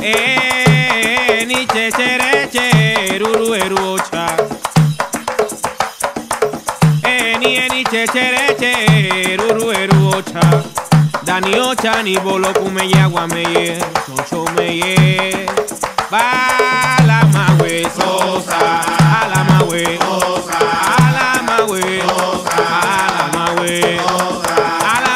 e ni che chere che ruru eru ocha. E ni e ni che chere che eru ocha. Dani ocha ni bolo kume yagua me ye socho me ye bala mawe sosa ala mawe sosa ala mawe sosa ala mawe sosa ala